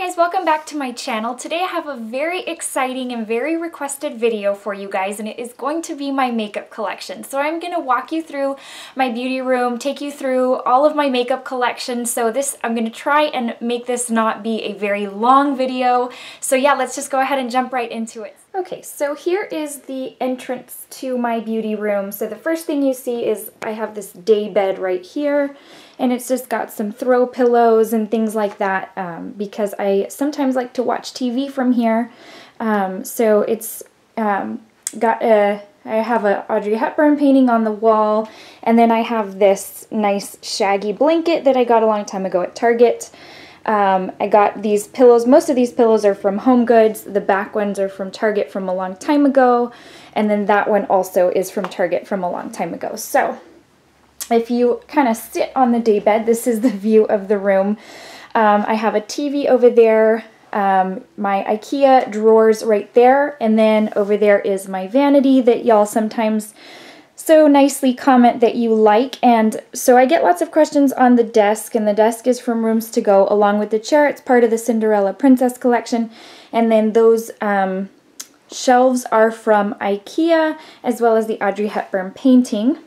guys, welcome back to my channel. Today I have a very exciting and very requested video for you guys and it is going to be my makeup collection. So I'm going to walk you through my beauty room, take you through all of my makeup collection. So this, I'm going to try and make this not be a very long video. So yeah, let's just go ahead and jump right into it. Okay, so here is the entrance to my beauty room. So the first thing you see is I have this day bed right here and it's just got some throw pillows and things like that um, because I sometimes like to watch TV from here. Um, so it's um, got a, I have a Audrey Hepburn painting on the wall and then I have this nice shaggy blanket that I got a long time ago at Target. Um, I got these pillows. Most of these pillows are from Home Goods. The back ones are from Target from a long time ago. And then that one also is from Target from a long time ago. So if you kind of sit on the daybed, this is the view of the room. Um, I have a TV over there, um, my Ikea drawers right there, and then over there is my vanity that y'all sometimes so nicely comment that you like. And so I get lots of questions on the desk, and the desk is from Rooms to Go along with the chair. It's part of the Cinderella Princess collection. And then those um, shelves are from Ikea as well as the Audrey Hepburn painting.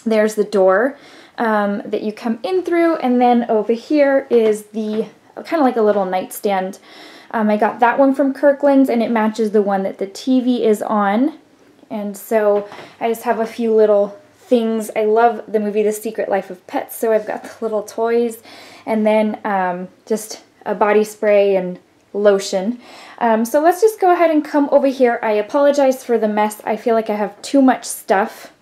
There's the door um, that you come in through, and then over here is the kind of like a little nightstand. Um, I got that one from Kirkland's, and it matches the one that the TV is on. And so I just have a few little things. I love the movie The Secret Life of Pets, so I've got the little toys and then um, just a body spray and lotion. Um, so let's just go ahead and come over here. I apologize for the mess. I feel like I have too much stuff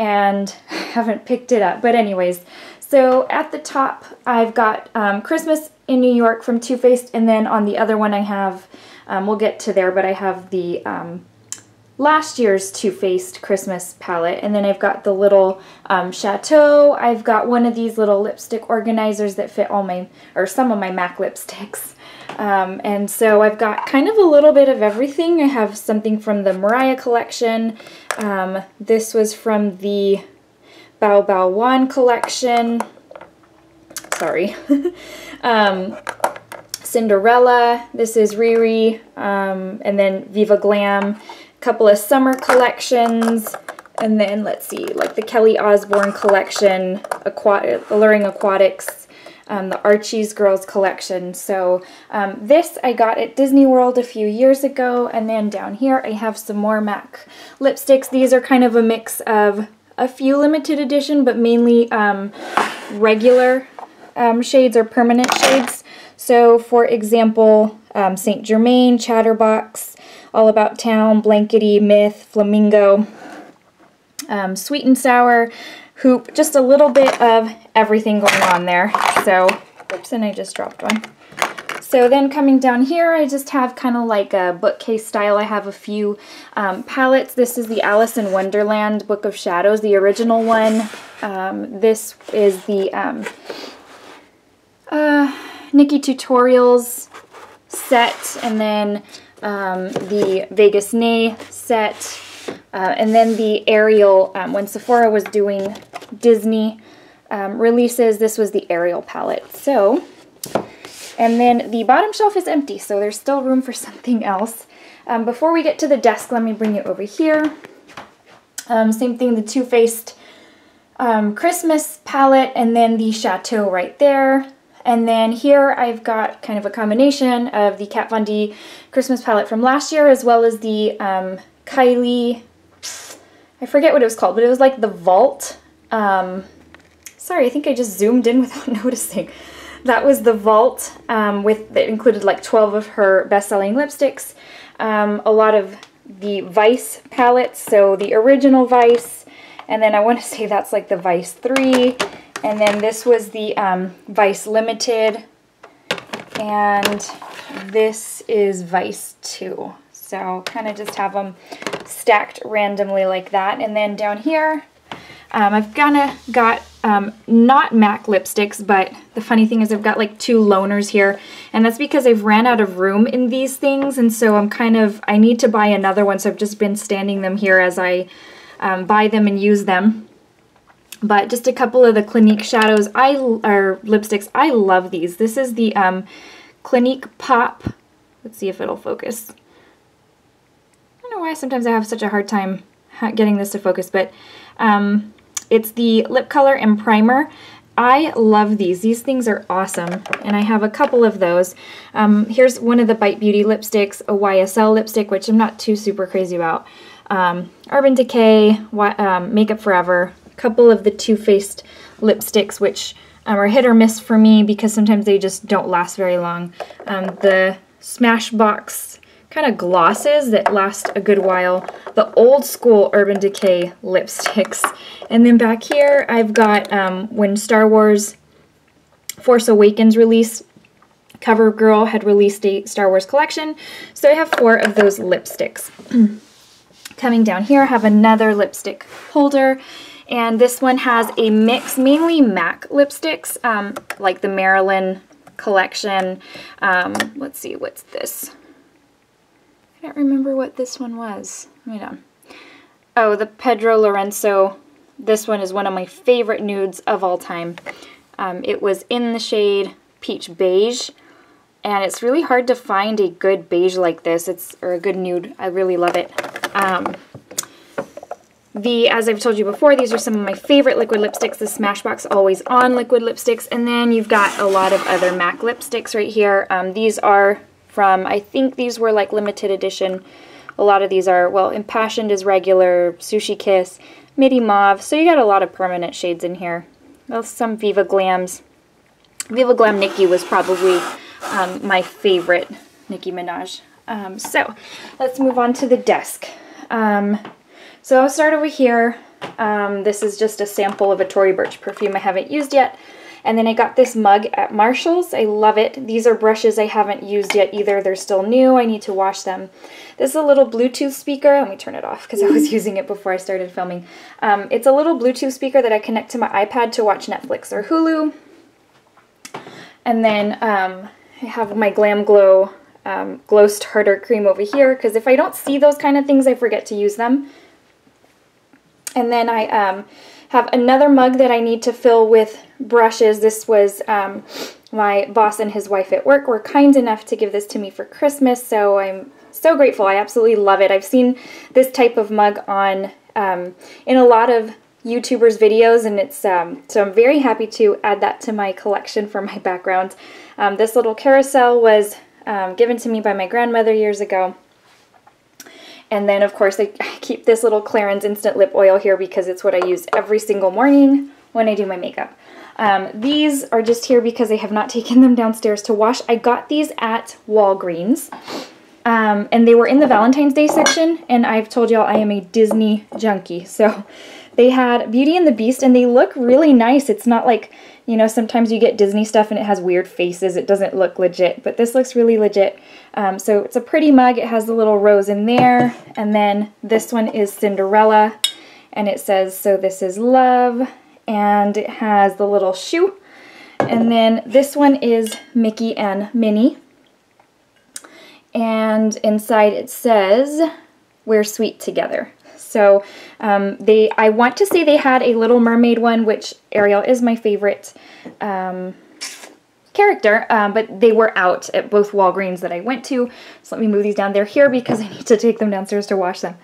and haven't picked it up. But anyways, so at the top I've got um, Christmas in New York from Too Faced and then on the other one I have, um, we'll get to there, but I have the um, last year's Too Faced Christmas palette. And then I've got the little um, Chateau. I've got one of these little lipstick organizers that fit all my, or some of my MAC lipsticks. Um, and so I've got kind of a little bit of everything. I have something from the Mariah collection. Um, this was from the Bao Bao Wan collection. Sorry. um, Cinderella. This is Riri. Um, and then Viva Glam A couple of summer collections, and then let's see, like the Kelly Osbourne collection, Aquatic, Alluring Aquatics, um, the Archie's Girls collection. So um, this I got at Disney World a few years ago, and then down here I have some more MAC lipsticks. These are kind of a mix of a few limited edition, but mainly um, regular um, shades or permanent shades. So for example, um, St. Germain, Chatterbox, all About Town, Blankety, Myth, Flamingo, um, Sweet and Sour, Hoop, just a little bit of everything going on there. So, oops, and I just dropped one. So then coming down here, I just have kind of like a bookcase style. I have a few um, palettes. This is the Alice in Wonderland Book of Shadows, the original one. Um, this is the um, uh, Nikkie Tutorials set, and then um, the Vegas Nay set, uh, and then the Ariel, um, when Sephora was doing Disney um, releases, this was the Ariel palette. So, and then the bottom shelf is empty, so there's still room for something else. Um, before we get to the desk, let me bring you over here. Um, same thing, the Too Faced um, Christmas palette, and then the Chateau right there. And then here I've got kind of a combination of the Kat Von D Christmas palette from last year as well as the um, Kylie, I forget what it was called, but it was like the Vault. Um, sorry, I think I just zoomed in without noticing. That was the Vault um, with that included like 12 of her best-selling lipsticks, um, a lot of the Vice palettes, so the original Vice, and then I want to say that's like the Vice 3, and then this was the um, Vice Limited. And this is Vice 2. So kind of just have them stacked randomly like that. And then down here, um, I've kind of got um, not MAC lipsticks, but the funny thing is I've got like two loners here. And that's because I've ran out of room in these things. And so I'm kind of, I need to buy another one. So I've just been standing them here as I um, buy them and use them. But just a couple of the Clinique shadows, I or lipsticks. I love these. This is the um, Clinique Pop. Let's see if it'll focus. I don't know why sometimes I have such a hard time getting this to focus, but um, it's the lip color and primer. I love these. These things are awesome, and I have a couple of those. Um, here's one of the Bite Beauty lipsticks, a YSL lipstick, which I'm not too super crazy about. Um, Urban Decay, um, Makeup Forever, a couple of the Too Faced lipsticks, which um, are hit or miss for me because sometimes they just don't last very long. Um, the Smashbox kind of glosses that last a good while. The old school Urban Decay lipsticks. And then back here I've got um, when Star Wars Force Awakens released, CoverGirl had released a Star Wars collection. So I have four of those lipsticks. Coming down here I have another lipstick holder. And this one has a mix, mainly MAC lipsticks, um, like the Marilyn collection. Um, let's see, what's this? I don't remember what this one was. Wait on. Oh, the Pedro Lourenço. This one is one of my favorite nudes of all time. Um, it was in the shade Peach Beige. And it's really hard to find a good beige like this. It's or a good nude. I really love it. Um, the, as I've told you before, these are some of my favorite liquid lipsticks, the Smashbox Always On liquid lipsticks. And then you've got a lot of other MAC lipsticks right here. Um, these are from, I think these were like limited edition. A lot of these are, well, Impassioned is regular, Sushi Kiss, Midi Mauve. So you got a lot of permanent shades in here. Well, some Viva Glams. Viva Glam Nicki was probably um, my favorite Nicki Minaj. Um, so let's move on to the desk. Um, so I'll start over here. Um, this is just a sample of a Tory Burch perfume I haven't used yet. And then I got this mug at Marshall's. I love it. These are brushes I haven't used yet either. They're still new. I need to wash them. This is a little Bluetooth speaker. Let me turn it off because I was using it before I started filming. Um, it's a little Bluetooth speaker that I connect to my iPad to watch Netflix or Hulu. And then um, I have my Glam Glow um, Glow Starter Cream over here because if I don't see those kind of things, I forget to use them. And then I um, have another mug that I need to fill with brushes. This was um, my boss and his wife at work were kind enough to give this to me for Christmas, so I'm so grateful. I absolutely love it. I've seen this type of mug on um, in a lot of YouTubers' videos, and it's um, so I'm very happy to add that to my collection for my background. Um, this little carousel was um, given to me by my grandmother years ago. And then, of course, I keep this little Clarins Instant Lip Oil here because it's what I use every single morning when I do my makeup. Um, these are just here because I have not taken them downstairs to wash. I got these at Walgreens. Um, and they were in the Valentine's Day section, and I've told y'all I am a Disney junkie. So they had Beauty and the Beast, and they look really nice. It's not like, you know, sometimes you get Disney stuff and it has weird faces. It doesn't look legit, but this looks really legit. Um, so it's a pretty mug. It has the little rose in there. And then this one is Cinderella, and it says, so this is love. And it has the little shoe. And then this one is Mickey and Minnie. And inside it says, we're sweet together. So um, they, I want to say they had a Little Mermaid one, which Ariel is my favorite um, character, um, but they were out at both Walgreens that I went to. So let me move these down. They're here because I need to take them downstairs to wash them.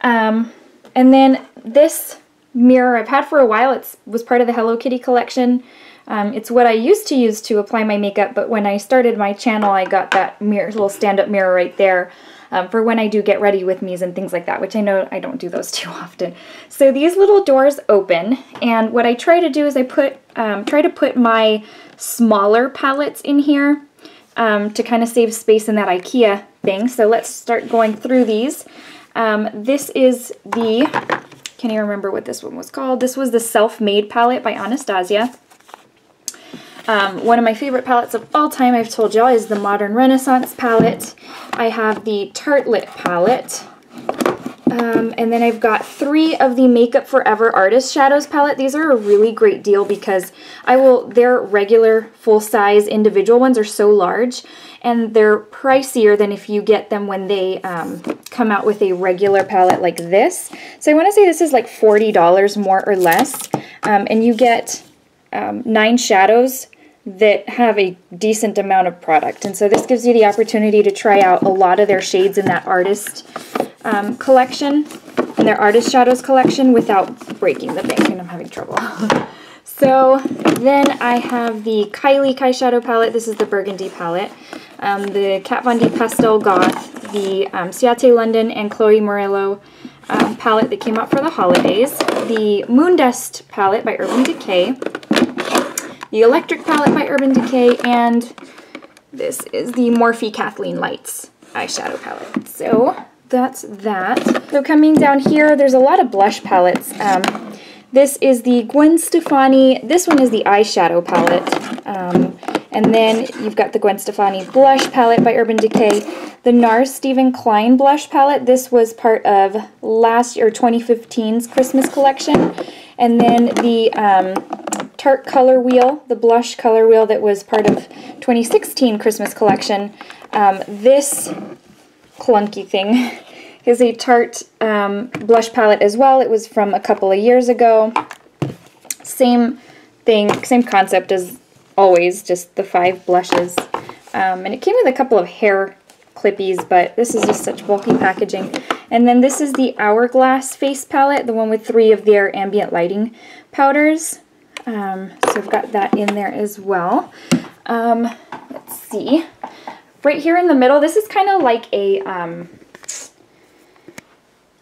Um, and then this mirror I've had for a while. It was part of the Hello Kitty collection. Um, it's what I used to use to apply my makeup, but when I started my channel, I got that mirror, little stand-up mirror right there um, for when I do get ready with me's and things like that, which I know I don't do those too often. So these little doors open, and what I try to do is I put um, try to put my smaller palettes in here um, to kind of save space in that Ikea thing. So let's start going through these. Um, this is the, can you remember what this one was called? This was the Self-Made palette by Anastasia. Um, one of my favorite palettes of all time, I've told y'all, is the Modern Renaissance palette. I have the Tartlet palette. Um, and then I've got three of the Makeup Forever Artist Shadows palette. These are a really great deal because I will, their regular full-size individual ones are so large and they're pricier than if you get them when they um, come out with a regular palette like this. So I want to say this is like $40 more or less. Um, and you get um, nine shadows that have a decent amount of product. And so this gives you the opportunity to try out a lot of their shades in that artist um, collection, in their artist shadows collection without breaking the bank, and I'm having trouble. so then I have the Kylie Kyshadow palette. This is the Burgundy palette. Um, the Kat Von D Pastel Goth, the um, Ciate London and Chloe Morello um, palette that came out for the holidays, the Moondust palette by Urban Decay, the Electric palette by Urban Decay, and this is the Morphe Kathleen Lights eyeshadow palette. So that's that. So coming down here, there's a lot of blush palettes. Um, this is the Gwen Stefani, this one is the eyeshadow palette. Um, and then you've got the Gwen Stefani blush palette by Urban Decay. The NARS Steven Klein blush palette, this was part of last year, 2015's Christmas collection. And then the um, Tarte Color Wheel, the blush color wheel that was part of 2016 Christmas collection. Um, this clunky thing is a Tarte um, blush palette as well. It was from a couple of years ago. Same thing, same concept as always, just the five blushes. Um, and it came with a couple of hair clippies, but this is just such bulky packaging. And then this is the Hourglass face palette, the one with three of their ambient lighting powders. Um, so I've got that in there as well. Um, let's see. Right here in the middle, this is kind of like a um,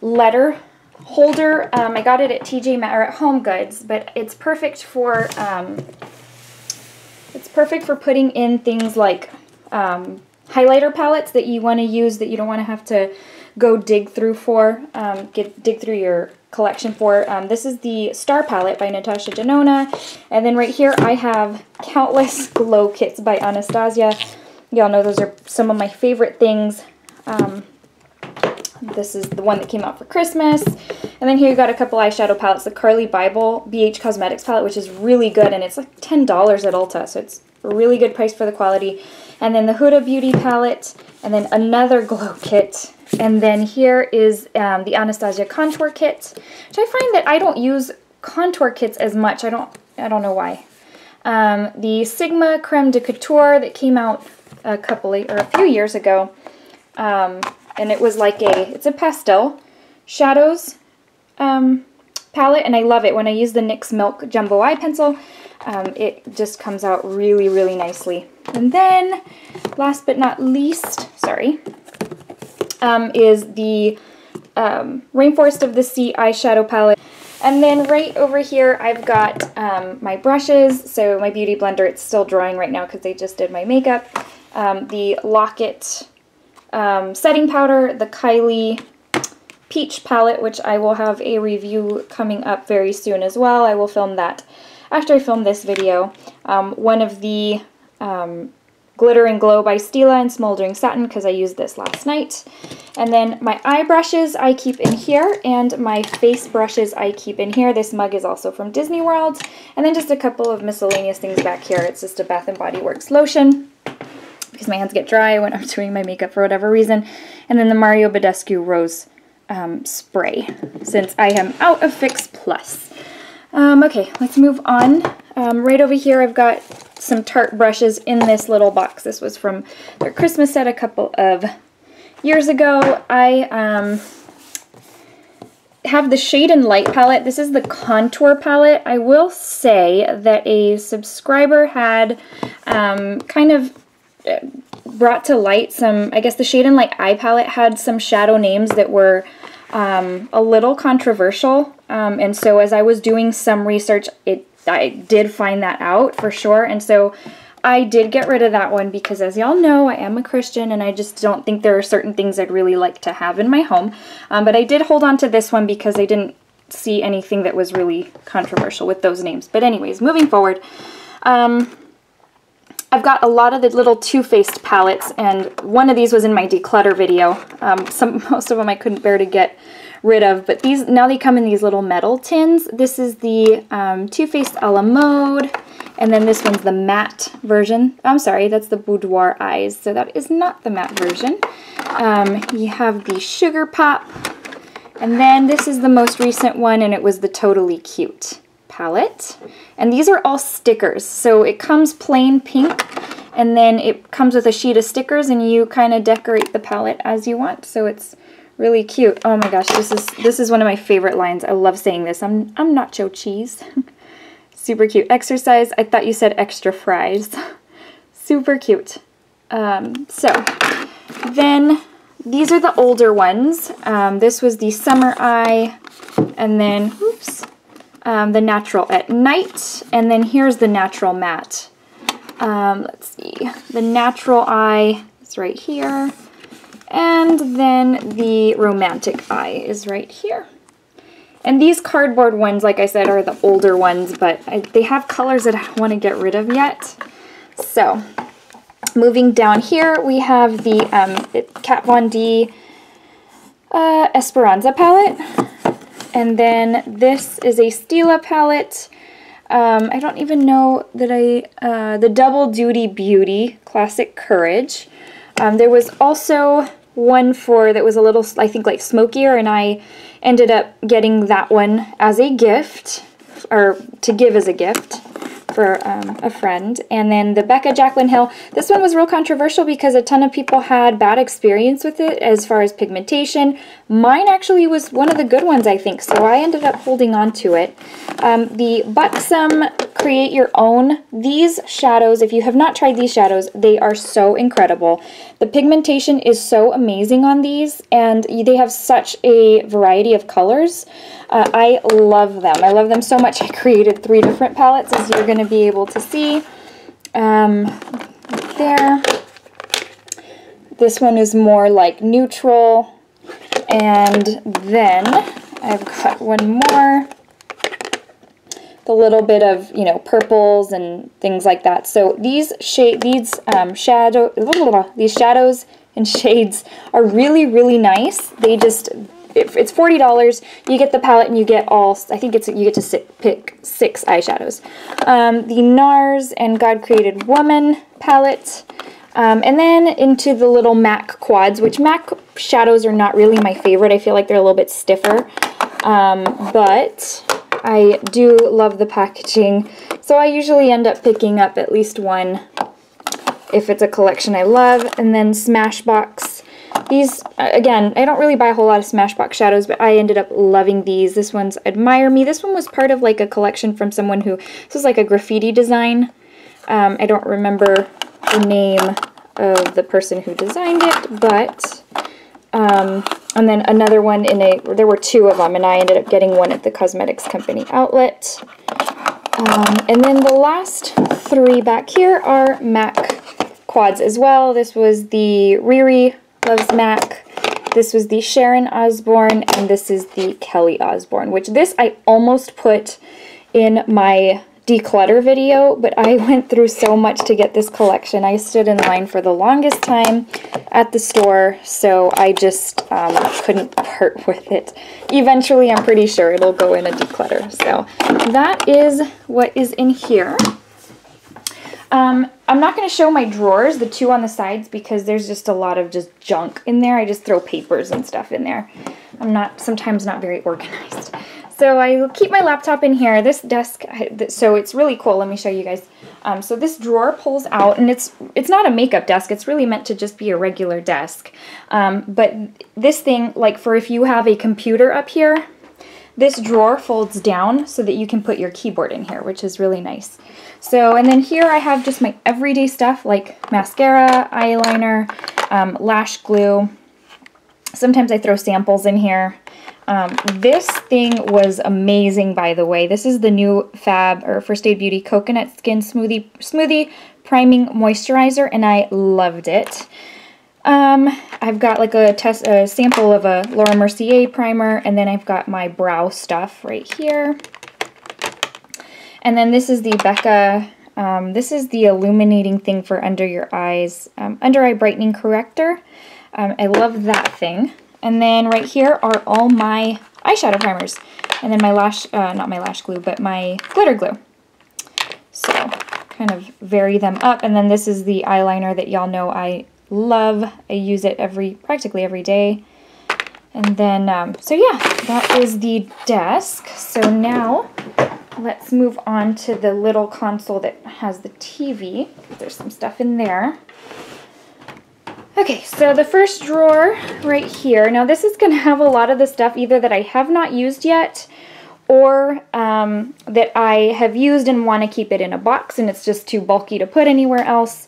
letter holder. Um, I got it at TJ or at Home Goods, but it's perfect for um, it's perfect for putting in things like um, highlighter palettes that you want to use that you don't want to have to go dig through for, um, get dig through your collection for. Um, this is the Star Palette by Natasha Denona. And then right here I have countless glow kits by Anastasia. Y'all know those are some of my favorite things. Um, this is the one that came out for Christmas. And then here you got a couple eyeshadow palettes. The Carli Bybel BH Cosmetics palette, which is really good. And it's like $10 at Ulta. So it's a really good price for the quality. And then the Huda Beauty palette. And then another glow kit. And then here is um, the Anastasia contour kit. Which I find that I don't use contour kits as much. I don't, I don't know why. Um, the Sigma Creme de Couture that came out a couple or a few years ago. Um, and it was like a, it's a pastel shadows um, palette, and I love it. When I use the NYX Milk Jumbo Eye Pencil, um, it just comes out really, really nicely. And then, last but not least, sorry, um, is the um, Rainforest of the Sea eyeshadow palette. And then right over here, I've got um, my brushes. So my Beauty Blender, it's still drying right now because I just did my makeup. Um, the Lock-It um, setting powder, the Kylie Peach palette, which I will have a review coming up very soon as well. I will film that after I film this video. Um, one of the um, Glitter and Glow by Stila and Smoldering Satin because I used this last night. And then my eye brushes I keep in here and my face brushes I keep in here. This mug is also from Disney World. And then just a couple of miscellaneous things back here. It's just a Bath & Body Works lotion because my hands get dry when I'm doing my makeup for whatever reason. And then the Mario Badescu Rose um, Spray, since I am out of Fix Plus. Um, okay, let's move on. Um, right over here I've got some Tarte brushes in this little box. This was from their Christmas set a couple of years ago. I um, have the Shade and Light palette. This is the Contour palette. I will say that a subscriber had um, kind of brought to light some, I guess the Shade and Light eye palette had some shadow names that were um, a little controversial. Um, and so as I was doing some research, it I did find that out for sure. And so I did get rid of that one because as y'all know, I am a Christian and I just don't think there are certain things I'd really like to have in my home. Um, but I did hold on to this one because I didn't see anything that was really controversial with those names. But anyways, moving forward, um, I've got a lot of the little Too Faced palettes, and one of these was in my declutter video. Um, some Most of them I couldn't bear to get rid of, but these now they come in these little metal tins. This is the um, Too Faced a la mode, and then this one's the matte version. I'm sorry, that's the Boudoir Eyes, so that is not the matte version. Um, you have the Sugar Pop, and then this is the most recent one, and it was the Totally Cute palette. And these are all stickers. So it comes plain pink and then it comes with a sheet of stickers and you kind of decorate the palette as you want. So it's really cute. Oh my gosh, this is this is one of my favorite lines. I love saying this. I'm I'm nacho cheese. Super cute. Exercise. I thought you said extra fries. Super cute. Um, so then these are the older ones. Um, this was the Summer Eye and then, oops, um, the Natural at Night. And then here's the Natural Matte. Um, let's see, the Natural Eye is right here. And then the Romantic Eye is right here. And these cardboard ones, like I said, are the older ones, but I, they have colors that I don't want to get rid of yet. So, moving down here, we have the um, Kat Von D uh, Esperanza palette. And then this is a Stila palette. Um, I don't even know that I, uh, the Double Duty Beauty Classic Courage. Um, there was also one for that was a little, I think, like smokier, and I ended up getting that one as a gift, or to give as a gift for um, a friend. And then the Becca Jaclyn Hill. This one was real controversial because a ton of people had bad experience with it as far as pigmentation. Mine actually was one of the good ones, I think, so I ended up holding on to it. Um, the Buxom Create Your Own. These shadows, if you have not tried these shadows, they are so incredible. The pigmentation is so amazing on these, and they have such a variety of colors. Uh, I love them. I love them so much. I created three different palettes, as you're going to be able to see. Um, there. This one is more like neutral. And then I've got one more the little bit of, you know, purples and things like that. So these shade, these um, shadow, these shadows and shades are really, really nice. They just, it's $40. You get the palette and you get all, I think it's, you get to sit, pick six eyeshadows. Um, the NARS and God Created Woman palette. Um, and then into the little MAC quads, which MAC shadows are not really my favorite. I feel like they're a little bit stiffer. Um, but I do love the packaging. So I usually end up picking up at least one if it's a collection I love. And then Smashbox. These, again, I don't really buy a whole lot of Smashbox shadows, but I ended up loving these. This one's Admire Me. This one was part of like a collection from someone who, this was like a graffiti design. Um, I don't remember the name of the person who designed it, but um, and then another one in a, there were two of them, and I ended up getting one at the cosmetics company outlet. Um, and then the last three back here are MAC quads as well. This was the Riri Loves MAC. This was the Sharon Osbourne, and this is the Kelly Osbourne, which this I almost put in my declutter video, but I went through so much to get this collection. I stood in line for the longest time at the store, so I just um, couldn't part with it. Eventually, I'm pretty sure it'll go in a declutter. So that is what is in here. Um, I'm not going to show my drawers, the two on the sides, because there's just a lot of just junk in there. I just throw papers and stuff in there. I'm not, sometimes not very organized. So I keep my laptop in here. This desk, so it's really cool. Let me show you guys. Um, so this drawer pulls out, and it's it's not a makeup desk. It's really meant to just be a regular desk. Um, but this thing, like for if you have a computer up here, this drawer folds down so that you can put your keyboard in here, which is really nice. So, and then here I have just my everyday stuff like mascara, eyeliner, um, lash glue. Sometimes I throw samples in here. Um, this thing was amazing, by the way. This is the new Fab or First Aid Beauty Coconut Skin Smoothie Smoothie Priming Moisturizer, and I loved it. Um, I've got like a test, a sample of a Laura Mercier primer, and then I've got my brow stuff right here. And then this is the Becca, um, this is the illuminating thing for under your eyes, um, under eye brightening corrector. Um, I love that thing. And then right here are all my eyeshadow primers. And then my lash, uh, not my lash glue, but my glitter glue. So kind of vary them up. And then this is the eyeliner that y'all know I love. I use it every practically every day. And then, um, so yeah, that is the desk. So now let's move on to the little console that has the TV. There's some stuff in there. Okay, so the first drawer right here. Now this is to have a lot of the stuff either that I have not used yet or um, that I have used and want to keep it in a box and it's just too bulky to put anywhere else.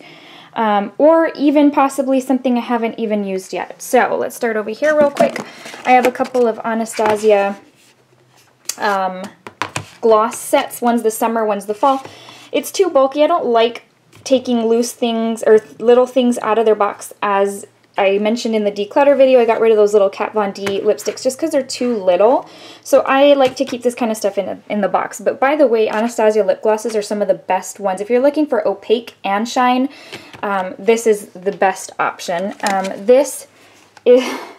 Um, or even possibly something I haven't even used yet. So let's start over here real quick. I have a couple of Anastasia um, gloss sets. One's the summer, one's the fall. It's too bulky. I don't like taking loose things or little things out of their box as I mentioned in the declutter video, I got rid of those little Kat Von D lipsticks just because they're too little. So I like to keep this kind of stuff in, in the box. But by the way, Anastasia lip glosses are some of the best ones. If you're looking for opaque and shine, um, this is the best option. Um, this is...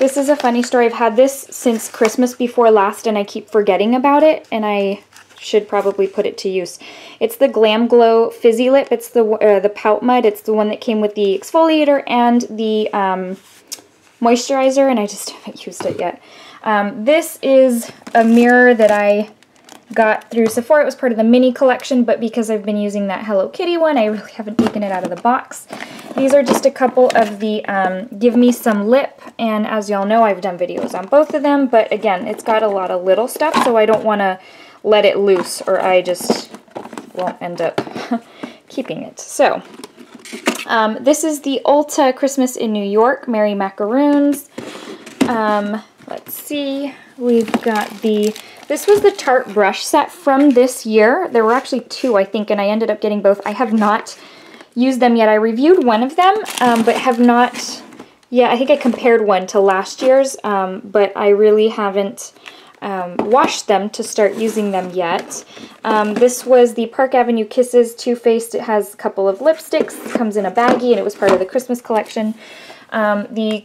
This is a funny story. I've had this since Christmas before last and I keep forgetting about it and I should probably put it to use. It's the Glam Glow Fizzy Lip. It's the uh, the Pout Mud. It's the one that came with the exfoliator and the um, moisturizer, and I just haven't used it yet. Um, this is a mirror that I got through Sephora. It was part of the mini collection, but because I've been using that Hello Kitty one, I really haven't taken it out of the box. These are just a couple of the um, Give Me Some Lip, and as y'all know, I've done videos on both of them, but again, it's got a lot of little stuff, so I don't want to let it loose or I just won't end up keeping it. So, um, this is the Ulta Christmas in New York, Merry Macaroons. Um, let's see, we've got the, this was the Tarte brush set from this year. There were actually two, I think, and I ended up getting both. I have not used them yet. I reviewed one of them, um, but have not, yeah, I think I compared one to last year's, um, but I really haven't um, washed them to start using them yet. Um, this was the Park Avenue Kisses Too Faced. It has a couple of lipsticks. It comes in a baggie and it was part of the Christmas collection. Um, the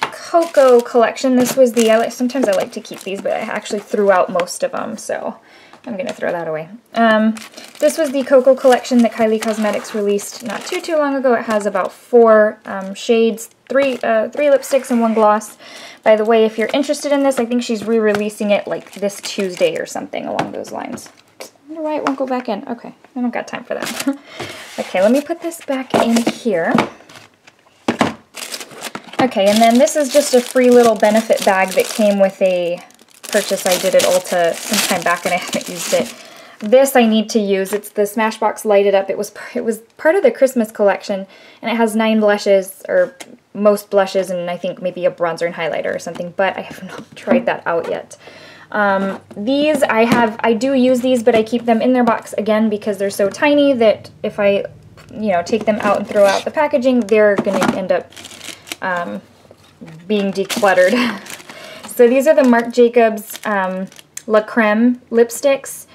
Cocoa collection. This was the, I like, sometimes I like to keep these, but I actually threw out most of them, so I'm going to throw that away. Um, this was the Coco collection that Kylie Cosmetics released not too, too long ago. It has about four um, shades, three, uh, three lipsticks and one gloss. By the way, if you're interested in this, I think she's re-releasing it like this Tuesday or something along those lines. I wonder why it won't go back in. Okay, I don't got time for that. okay, let me put this back in here. Okay, and then this is just a free little benefit bag that came with a purchase I did at Ulta some time back and I haven't used it. This I need to use. It's the Smashbox Light It Up. It was it was part of the Christmas collection and it has nine blushes or most blushes and I think maybe a bronzer and highlighter or something, but I have not tried that out yet. Um, these I have, I do use these, but I keep them in their box again because they're so tiny that if I, you know, take them out and throw out the packaging, they're going to end up um, being decluttered. so these are the Marc Jacobs um, La Creme lipsticks.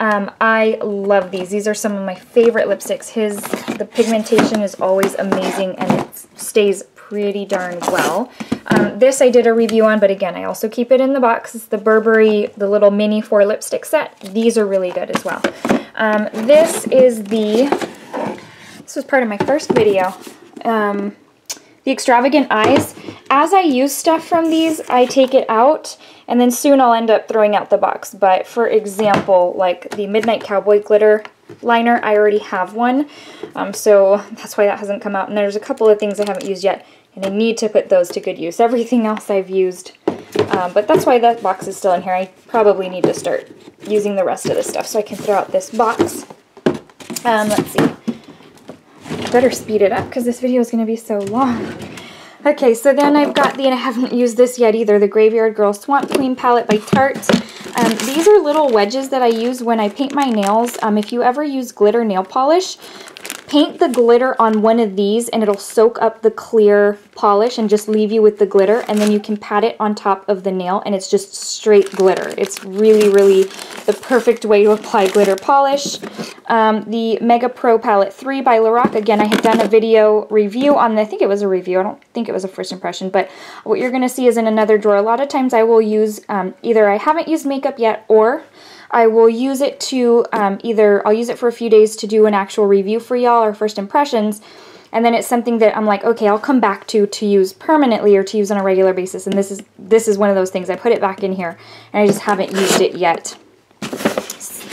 Um, I love these. These are some of my favorite lipsticks. His, the pigmentation is always amazing and it stays pretty darn well. Um, this I did a review on, but again, I also keep it in the box. It's the Burberry, the little mini four lipstick set. These are really good as well. Um, this is the, this was part of my first video, um, the Extravagant Eyes. As I use stuff from these, I take it out, and then soon I'll end up throwing out the box. But for example, like the Midnight Cowboy Glitter liner, I already have one, um, so that's why that hasn't come out. And there's a couple of things I haven't used yet and I need to put those to good use. Everything else I've used, um, but that's why that box is still in here. I probably need to start using the rest of this stuff so I can throw out this box. Um, let's see. I better speed it up because this video is going to be so long. Okay, so then I've got the, and I haven't used this yet either, the Graveyard Girl Swamp Queen palette by Tarte. Um, these are little wedges that I use when I paint my nails. Um, if you ever use glitter nail polish, Paint the glitter on one of these and it'll soak up the clear polish and just leave you with the glitter and then you can pat it on top of the nail and it's just straight glitter. It's really, really the perfect way to apply glitter polish. Um, the Mega Pro Palette 3 by Lorac. Again, I had done a video review on, the, I think it was a review, I don't think it was a first impression, but what you're going to see is in another drawer. A lot of times I will use, um, either I haven't used makeup yet or I will use it to um, either, I'll use it for a few days to do an actual review for y'all or first impressions, and then it's something that I'm like, okay, I'll come back to to use permanently or to use on a regular basis, and this is this is one of those things. I put it back in here, and I just haven't used it yet.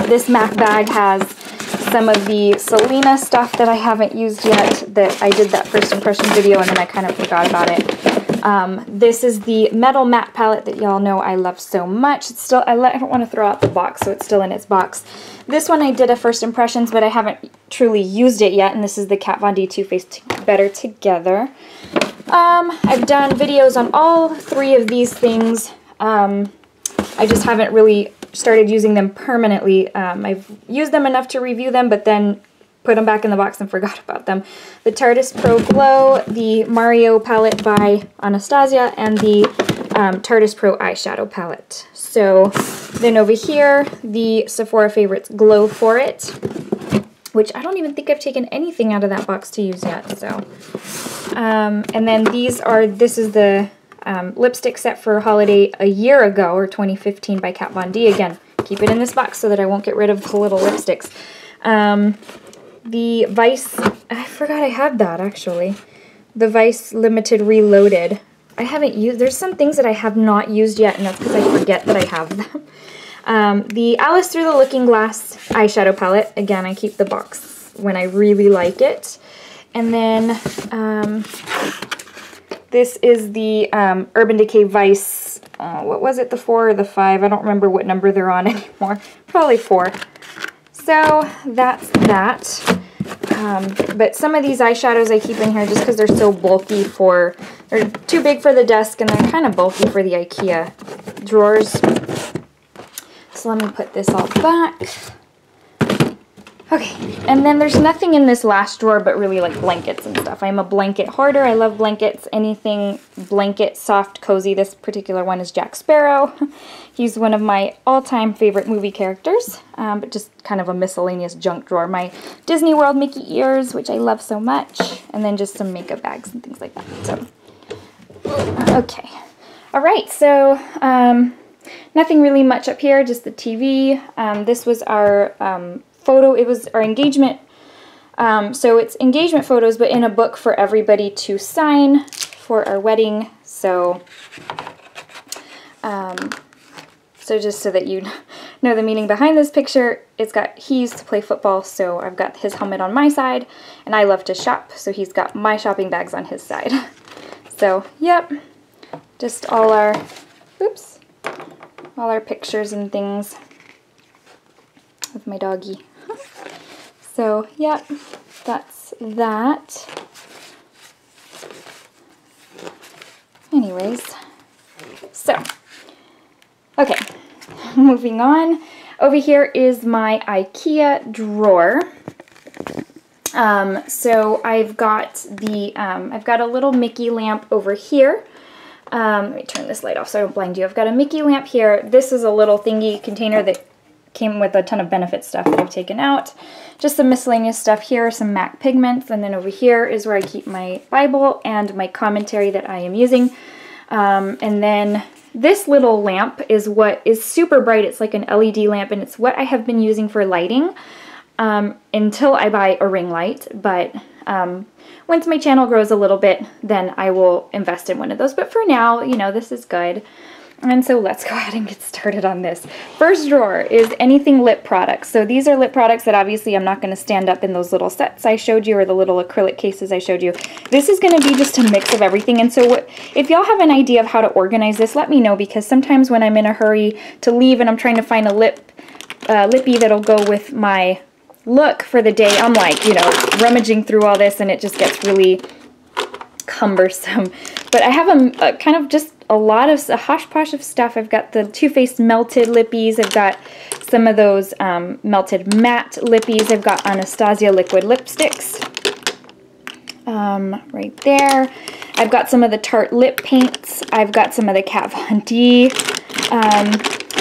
This MAC bag has some of the Selena stuff that I haven't used yet that I did that first impression video and then I kind of forgot about it. Um, this is the Metal Matte palette that y'all know I love so much. It's still, I, I don't want to throw out the box, so it's still in its box. This one I did a first impressions, but I haven't truly used it yet, and this is the Kat Von D Too Faced Better Together. Um, I've done videos on all three of these things. Um, I just haven't really started using them permanently. Um, I've used them enough to review them, but then put them back in the box and forgot about them. The Tarteist Pro Glow, the Mario palette by Anastasia, and the um, Tarteist Pro eyeshadow palette. So then over here, the Sephora Favorites Glow For It, which I don't even think I've taken anything out of that box to use yet. So, um, And then these are, this is the um, lipstick set for holiday a year ago, or 2015 by Kat Von D. Again, keep it in this box so that I won't get rid of the little lipsticks. Um, the Vice, I forgot I had that actually. The Vice Limited Reloaded. I haven't used, there's some things that I have not used yet, and that's because I forget that I have them. Um, the Alice Through the Looking Glass eyeshadow palette. Again, I keep the box when I really like it. And then um, this is the um, Urban Decay Vice, uh, what was it, the four or the five? I don't remember what number they're on anymore. Probably four. So that's that. Um, but some of these eyeshadows I keep in here just because they're so bulky for, they're too big for the desk and they're kind of bulky for the Ikea drawers. So let me put this all back. Okay, and then there's nothing in this last drawer but really like blankets and stuff. I'm a blanket hoarder. I love blankets. Anything blanket, soft, cozy. This particular one is Jack Sparrow. He's one of my all-time favorite movie characters, um, but just kind of a miscellaneous junk drawer. My Disney World Mickey ears, which I love so much, and then just some makeup bags and things like that. So, okay. All right, so um, nothing really much up here, just the TV. Um, this was our um, photo, it was our engagement, um, so it's engagement photos, but in a book for everybody to sign for our wedding. So, um, so just so that you know the meaning behind this picture, it's got, he used to play football, so I've got his helmet on my side, and I love to shop, so he's got my shopping bags on his side. So, yep, just all our, oops, all our pictures and things of my doggy. So, yep, that's that. Anyways, so, okay, moving on. Over here is my IKEA drawer. Um, so I've got the, um, I've got a little Mickey lamp over here. Um, let me turn this light off so I don't blind you. I've got a Mickey lamp here. This is a little thingy container that came with a ton of benefit stuff that I've taken out. Just some miscellaneous stuff here, some MAC pigments, and then over here is where I keep my Bible and my commentary that I am using. Um, and then this little lamp is what is super bright. It's like an LED lamp, and it's what I have been using for lighting um, until I buy a ring light. But um, once my channel grows a little bit, then I will invest in one of those. But for now, you know, this is good. And so let's go ahead and get started on this. First drawer is anything lip products. So these are lip products that obviously I'm not going to stand up in those little sets I showed you or the little acrylic cases I showed you. This is going to be just a mix of everything. And so what, if y'all have an idea of how to organize this, let me know because sometimes when I'm in a hurry to leave and I'm trying to find a lip uh, lippy that'll go with my look for the day, I'm like, you know, rummaging through all this and it just gets really cumbersome. But I have a, a kind of just a lot of a hodgepodge of stuff. I've got the Too Faced melted lippies. I've got some of those um, melted matte lippies. I've got Anastasia liquid lipsticks um, right there. I've got some of the Tarte lip paints. I've got some of the Kat Von D um,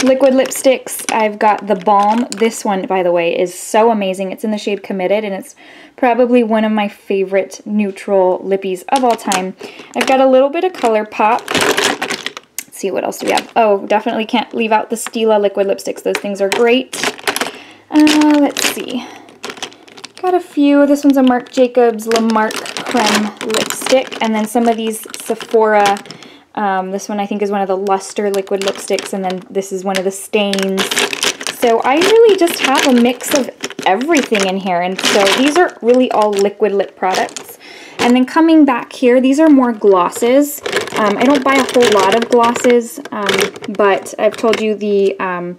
liquid lipsticks. I've got the Balm. This one, by the way, is so amazing. It's in the shade Committed, and it's probably one of my favorite neutral lippies of all time. I've got a little bit of ColourPop. See, what else do we have? Oh, definitely can't leave out the Stila liquid lipsticks. Those things are great. Uh, let's see. Got a few. This one's a Marc Jacobs La Marque Creme lipstick. And then some of these Sephora. Um, this one I think is one of the Luster liquid lipsticks. And then this is one of the Stains So I really just have a mix of everything in here. And so these are really all liquid lip products. And then coming back here, these are more glosses. Um, I don't buy a whole lot of glosses, um, but I've told you the um,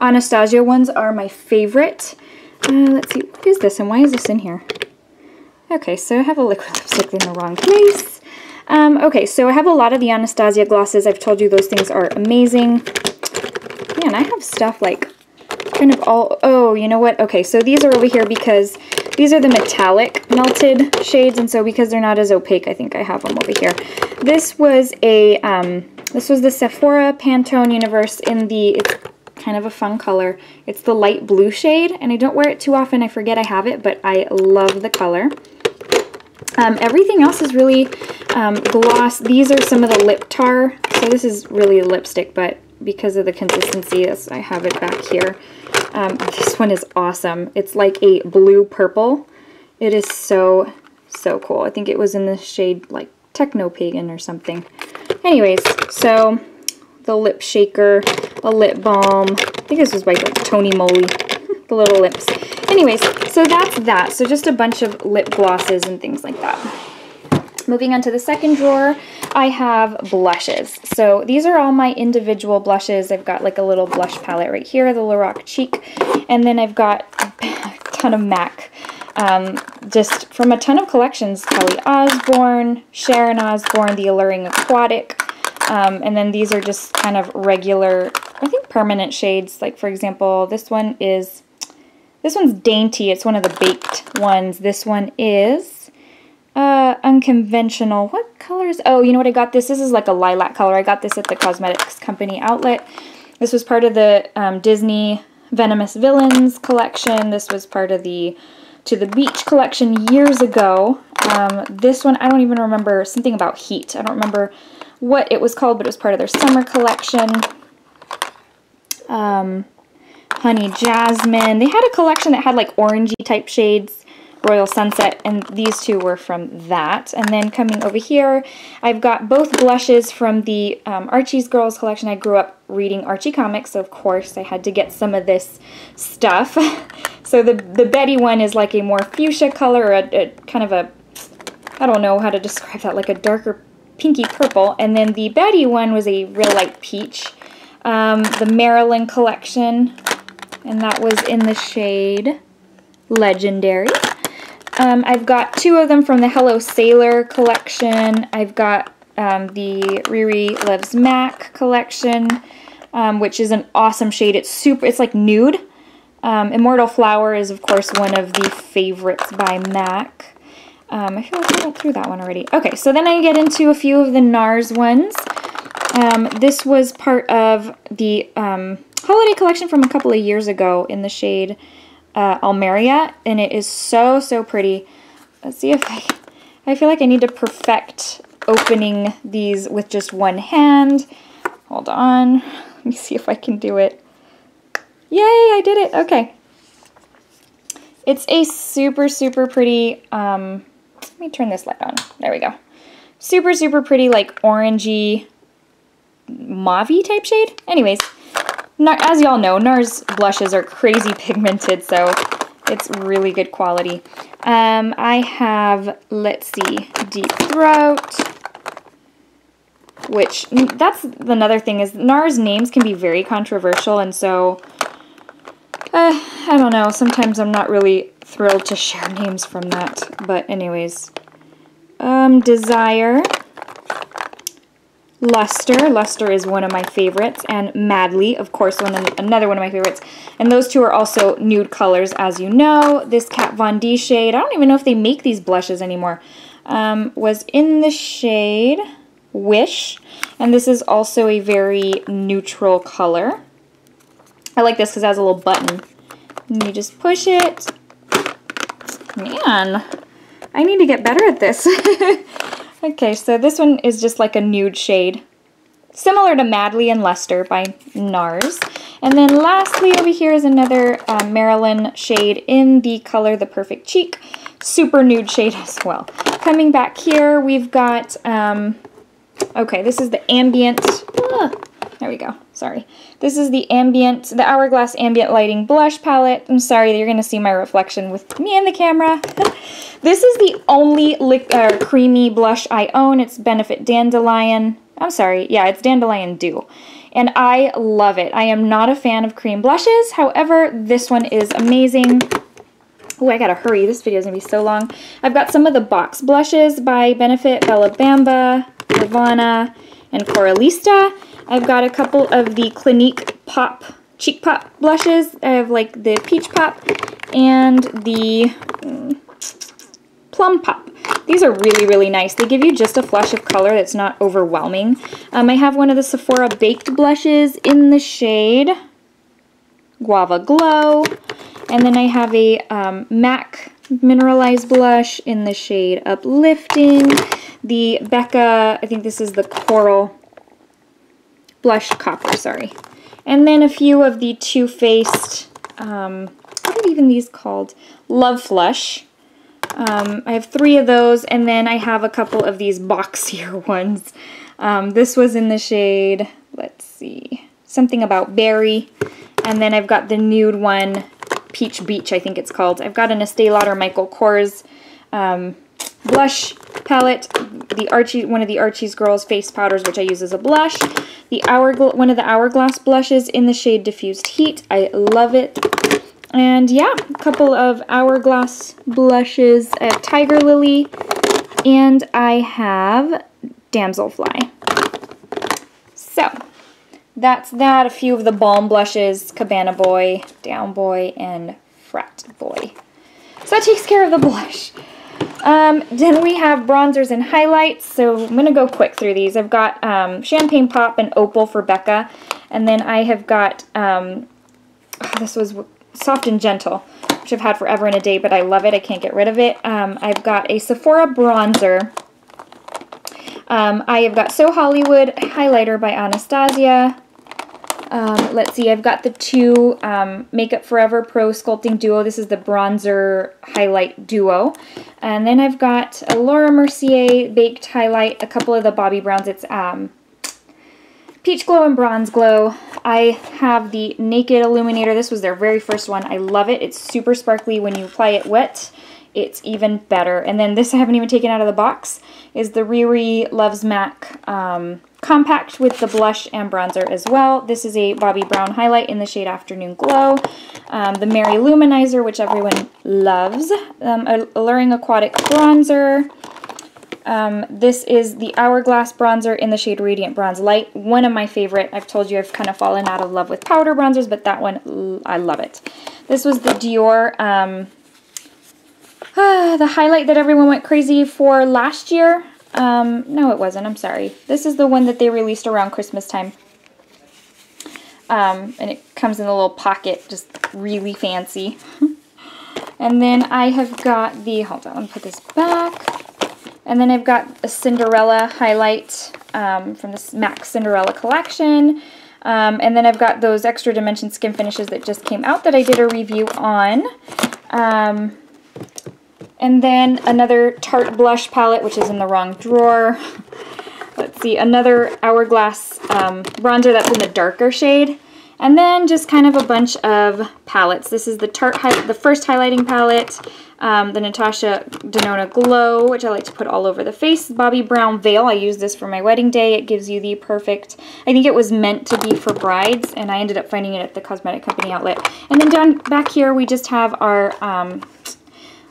Anastasia ones are my favorite. Uh, let's see, what is this and why is this in here? Okay, so I have a liquid lipstick in the wrong place. Um, okay, so I have a lot of the Anastasia glosses. I've told you those things are amazing. Man, I have stuff like kind of all, oh, you know what? Okay, so these are over here because these are the metallic melted shades, and so because they're not as opaque, I think I have them over here. This was a, um, this was the Sephora Pantone Universe in the, it's kind of a fun color. It's the light blue shade, and I don't wear it too often. I forget I have it, but I love the color. Um, everything else is really um, gloss. These are some of the lip tar. So this is really a lipstick, but because of the consistency, I have it back here. Um, this one is awesome. It's like a blue purple. It is so, so cool. I think it was in the shade like Techno Pagan or something. Anyways, so the lip shaker, a lip balm. I think this was by like Tony Moly, the little lips. Anyways, so that's that. So just a bunch of lip glosses and things like that. Moving on to the second drawer, I have blushes. So these are all my individual blushes. I've got like a little blush palette right here, the Lorac Cheek, and then I've got a ton of MAC. Um, just from a ton of collections, Kelly Osbourne, Sharon Osbourne, The Alluring Aquatic, um, and then these are just kind of regular, I think permanent shades. Like for example, this one is, this one's Dainty. It's one of the baked ones. This one is uh, unconventional. What colors? Oh, you know what I got this? This is like a lilac color. I got this at the Cosmetics Company outlet. This was part of the um, Disney Venomous Villains collection. This was part of the To the Beach collection years ago. Um, this one, I don't even remember something about heat. I don't remember what it was called, but it was part of their summer collection. Um, Honey Jasmine. They had a collection that had like orangey type shades. Royal Sunset, and these two were from that. And then coming over here, I've got both blushes from the um, Archie's Girls collection. I grew up reading Archie comics, so of course I had to get some of this stuff. so the, the Betty one is like a more fuchsia color, a, a kind of a, I don't know how to describe that, like a darker pinky purple. And then the Betty one was a real light peach. Um, the Marilyn collection, and that was in the shade Legendary. Um, I've got two of them from the Hello Sailor collection. I've got um, the Riri Loves Mac collection, um, which is an awesome shade. It's super, it's like nude. Um, Immortal Flower is, of course, one of the favorites by MAC. Um, I feel like I went through that one already. Okay, so then I get into a few of the NARS ones. Um, this was part of the holiday collection from a couple of years ago in the shade uh, Almeria, and it is so, so pretty. Let's see if I, I feel like I need to perfect opening these with just one hand. Hold on. Let me see if I can do it. Yay, I did it. Okay. It's a super, super pretty, um, let me turn this light on. There we go. Super, super pretty, like orangey, mauve type shade. Anyways, as y'all know, NARS blushes are crazy pigmented, so it's really good quality. Um, I have, let's see, Deep Throat, which, that's another thing, is NARS names can be very controversial, and so, uh, I don't know, sometimes I'm not really thrilled to share names from that, but anyways. Um, Desire, Luster. Luster is one of my favorites. And Madly, of course, one another one of my favorites. And those two are also nude colors, as you know. This Kat Von D shade, I don't even know if they make these blushes anymore, um, was in the shade Wish. And this is also a very neutral color. I like this because it has a little button. And you just push it. Man, I need to get better at this. Okay, so this one is just like a nude shade. Similar to Madly and Luster by NARS. And then lastly over here is another uh, Marilyn shade in the color The Perfect Cheek. Super nude shade as well. Coming back here, we've got, um, okay, this is the Ambient, ah, there we go. Sorry. This is the Ambient, the Hourglass Ambient Lighting Blush Palette. I'm sorry, you're going to see my reflection with me in the camera. this is the only uh, creamy blush I own. It's Benefit Dandelion. I'm sorry, yeah, it's Dandelion Dew. And I love it. I am not a fan of cream blushes. However, this one is amazing. Oh, I gotta hurry. This video is gonna be so long. I've got some of the box blushes by Benefit, Bella Bamba, Nirvana, and Coralista. I've got a couple of the Clinique Pop Cheek Pop blushes. I have like the Peach Pop and the mm, Plum Pop. These are really, really nice. They give you just a flush of color that's not overwhelming. Um, I have one of the Sephora Baked blushes in the shade Guava Glow. And then I have a um, MAC mineralized blush in the shade Uplifting. The Becca, I think this is the Coral Blush Copper, sorry. And then a few of the Too Faced, um, what are even these called? Love Flush. Um, I have three of those, and then I have a couple of these boxier ones. Um, this was in the shade, let's see, something about berry. And then I've got the nude one, Peach Beach, I think it's called. I've got an Estee Lauder Michael Kors um, blush palette, the Archie, one of the Archie's Girls face powders, which I use as a blush. The Hour, one of the Hourglass blushes in the shade Diffused Heat. I love it. And yeah, a couple of Hourglass blushes at Tiger Lily. And I have Damselfly. So, that's that. A few of the Balm blushes, Cabana Boy, Down Boy, and Frat Boy. So that takes care of the blush. Um, then we have bronzers and highlights. So I'm going to go quick through these. I've got um, Champagne Pop and Opal for Becca. And then I have got, um, oh, this was Soft and Gentle, which I've had forever and a day, but I love it. I can't get rid of it. Um, I've got a Sephora bronzer. Um, I have got So Hollywood highlighter by Anastasia. Um, let's see, I've got the two um, Makeup Forever Pro Sculpting Duo. This is the Bronzer Highlight Duo. And then I've got a Laura Mercier Baked Highlight, a couple of the Bobbi Browns. It's um, Peach Glow and Bronze Glow. I have the Naked Illuminator. This was their very first one. I love it. It's super sparkly when you apply it wet it's even better. And then this I haven't even taken out of the box is the Riri Loves MAC um, compact with the blush and bronzer as well. This is a Bobbi Brown highlight in the shade Afternoon Glow. Um, the Mary-Lou Manizer, which everyone loves. Um, Alluring Aquatic bronzer. Um, this is the Hourglass bronzer in the shade Radiant Bronze Light. One of my favorite. I've told you I've kind of fallen out of love with powder bronzers, but that one, I love it. This was the Dior um, the highlight that everyone went crazy for last year. Um, no, it wasn't. I'm sorry. This is the one that they released around Christmas time. Um, and it comes in a little pocket, just really fancy. and then I have got the, hold on, let me put this back. And then I've got a Cinderella highlight um, from the MAC Cinderella collection. Um, and then I've got those extra dimension skin finishes that just came out that I did a review on. Um, and then another Tarte blush palette, which is in the wrong drawer. Let's see, another Hourglass um, bronzer that's in the darker shade. And then just kind of a bunch of palettes. This is the Tarte, the first highlighting palette, um, the Natasha Denona Glow, which I like to put all over the face. Bobbi Brown Veil, I use this for my wedding day. It gives you the perfect, I think it was meant to be for brides, and I ended up finding it at the cosmetic company outlet. And then down back here, we just have our um,